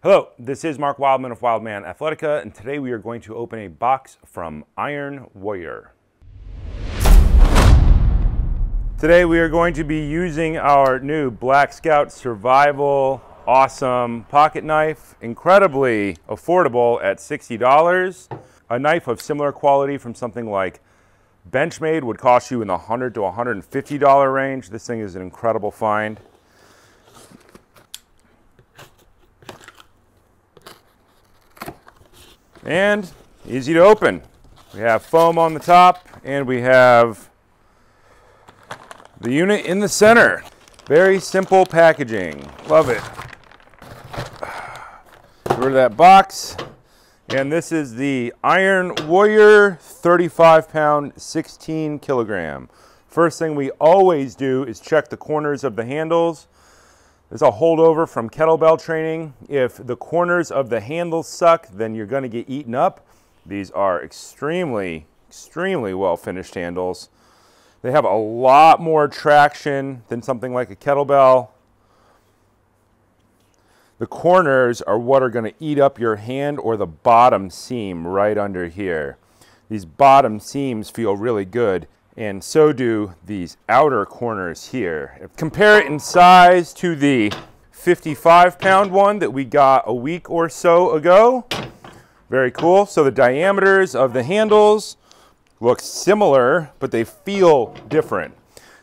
Hello, this is Mark Wildman of Wildman Athletica, and today we are going to open a box from Iron Warrior. Today we are going to be using our new Black Scout Survival Awesome Pocket Knife, incredibly affordable at $60. A knife of similar quality from something like Benchmade would cost you in the 100 to $150 range. This thing is an incredible find. And easy to open. We have foam on the top and we have the unit in the center. Very simple packaging. Love it. Get rid of that box. And this is the Iron Warrior 35 pound, 16 kilogram. First thing we always do is check the corners of the handles. There's a holdover from kettlebell training. If the corners of the handles suck, then you're gonna get eaten up. These are extremely, extremely well finished handles. They have a lot more traction than something like a kettlebell. The corners are what are gonna eat up your hand or the bottom seam right under here. These bottom seams feel really good and so do these outer corners here. Compare it in size to the 55 pound one that we got a week or so ago. Very cool. So the diameters of the handles look similar, but they feel different.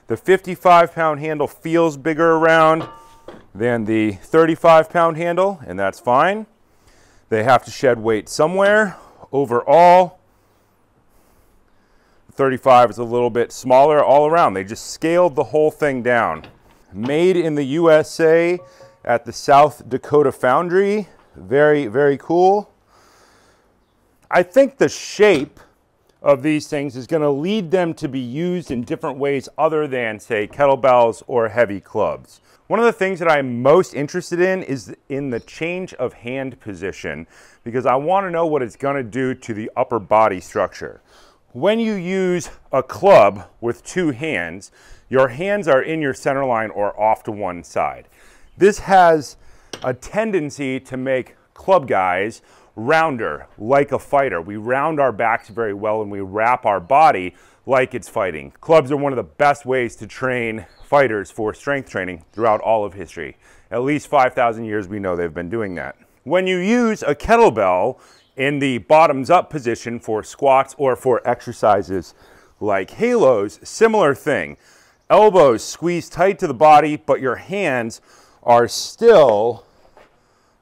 The 55 pound handle feels bigger around than the 35 pound handle, and that's fine. They have to shed weight somewhere. Overall, 35 is a little bit smaller all around. They just scaled the whole thing down. Made in the USA at the South Dakota Foundry. Very, very cool. I think the shape of these things is going to lead them to be used in different ways other than, say, kettlebells or heavy clubs. One of the things that I'm most interested in is in the change of hand position because I want to know what it's going to do to the upper body structure. When you use a club with two hands, your hands are in your center line or off to one side. This has a tendency to make club guys rounder, like a fighter. We round our backs very well and we wrap our body like it's fighting. Clubs are one of the best ways to train fighters for strength training throughout all of history. At least 5,000 years we know they've been doing that. When you use a kettlebell, in the bottoms up position for squats or for exercises like halos, similar thing. Elbows squeeze tight to the body, but your hands are still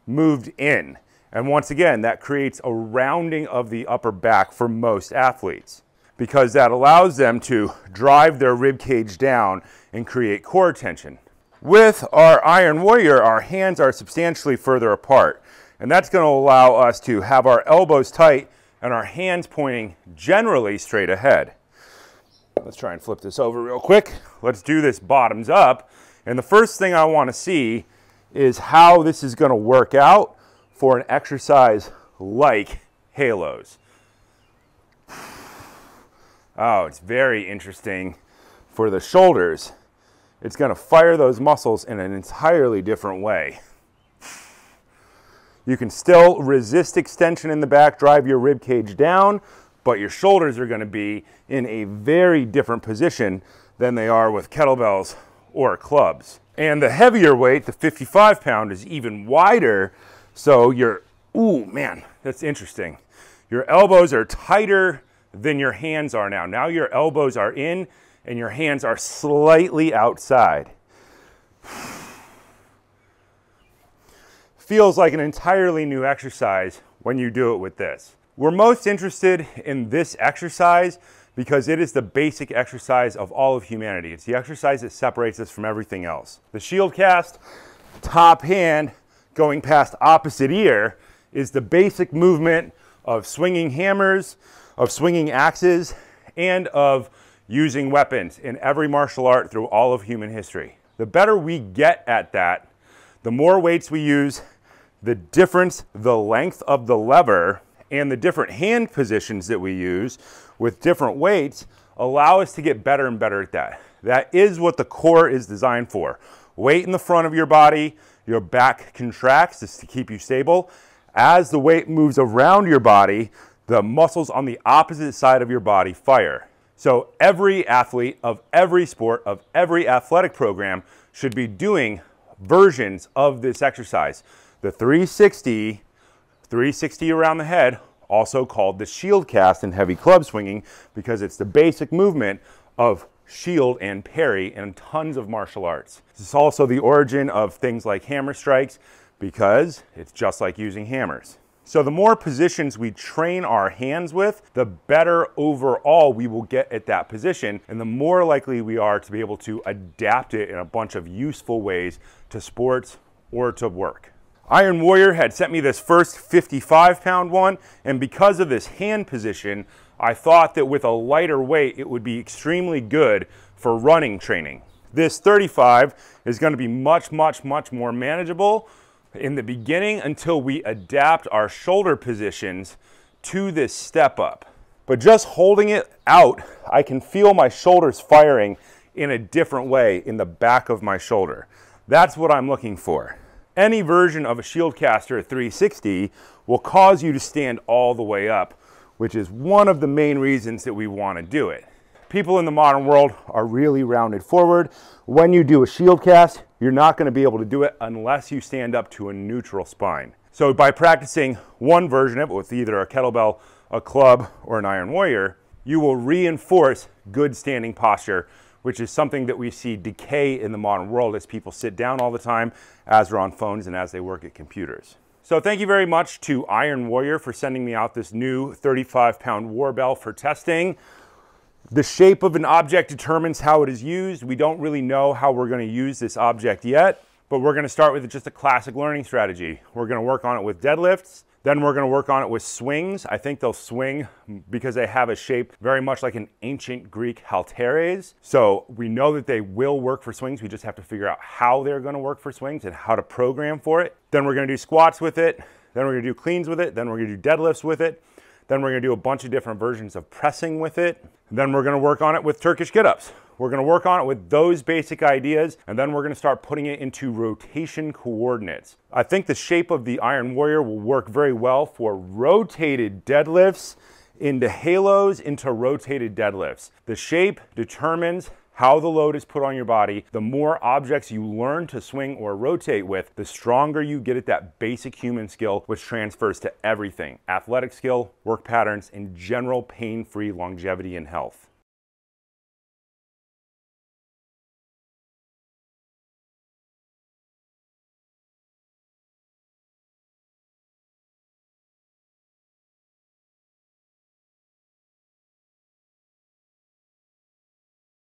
moved in. And once again, that creates a rounding of the upper back for most athletes because that allows them to drive their rib cage down and create core tension. With our Iron Warrior, our hands are substantially further apart. And that's going to allow us to have our elbows tight and our hands pointing generally straight ahead. Let's try and flip this over real quick. Let's do this bottoms up. And the first thing I want to see is how this is going to work out for an exercise like halos. Oh, it's very interesting for the shoulders. It's going to fire those muscles in an entirely different way. You can still resist extension in the back, drive your rib cage down, but your shoulders are gonna be in a very different position than they are with kettlebells or clubs. And the heavier weight, the 55 pound, is even wider. So your, ooh, man, that's interesting. Your elbows are tighter than your hands are now. Now your elbows are in and your hands are slightly outside. Feels like an entirely new exercise when you do it with this. We're most interested in this exercise because it is the basic exercise of all of humanity. It's the exercise that separates us from everything else. The shield cast, top hand going past opposite ear, is the basic movement of swinging hammers, of swinging axes, and of using weapons in every martial art through all of human history. The better we get at that, the more weights we use, the difference, the length of the lever, and the different hand positions that we use with different weights allow us to get better and better at that. That is what the core is designed for. Weight in the front of your body, your back contracts just to keep you stable. As the weight moves around your body, the muscles on the opposite side of your body fire. So every athlete of every sport, of every athletic program should be doing versions of this exercise. The 360, 360 around the head, also called the shield cast in heavy club swinging because it's the basic movement of shield and parry in tons of martial arts. This is also the origin of things like hammer strikes because it's just like using hammers. So the more positions we train our hands with, the better overall we will get at that position and the more likely we are to be able to adapt it in a bunch of useful ways to sports or to work. Iron Warrior had sent me this first 55 pound one and because of this hand position, I thought that with a lighter weight it would be extremely good for running training. This 35 is going to be much, much, much more manageable in the beginning until we adapt our shoulder positions to this step up. But just holding it out, I can feel my shoulders firing in a different way in the back of my shoulder. That's what I'm looking for. Any version of a shield caster at 360 will cause you to stand all the way up, which is one of the main reasons that we want to do it. People in the modern world are really rounded forward. When you do a shield cast, you're not going to be able to do it unless you stand up to a neutral spine. So by practicing one version of it with either a kettlebell, a club, or an iron warrior, you will reinforce good standing posture, which is something that we see decay in the modern world as people sit down all the time, as they're on phones and as they work at computers. So thank you very much to Iron Warrior for sending me out this new 35 pound war bell for testing. The shape of an object determines how it is used. We don't really know how we're going to use this object yet, but we're going to start with just a classic learning strategy. We're going to work on it with deadlifts. Then we're going to work on it with swings. I think they'll swing because they have a shape very much like an ancient Greek halteres. So we know that they will work for swings. We just have to figure out how they're going to work for swings and how to program for it. Then we're going to do squats with it. Then we're to do cleans with it. Then we're to do deadlifts with it. Then we're gonna do a bunch of different versions of pressing with it. Then we're gonna work on it with Turkish get-ups. We're gonna work on it with those basic ideas, and then we're gonna start putting it into rotation coordinates. I think the shape of the Iron Warrior will work very well for rotated deadlifts into halos into rotated deadlifts. The shape determines how the load is put on your body, the more objects you learn to swing or rotate with, the stronger you get at that basic human skill, which transfers to everything athletic skill, work patterns, and general pain free longevity and health.